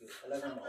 你来干嘛？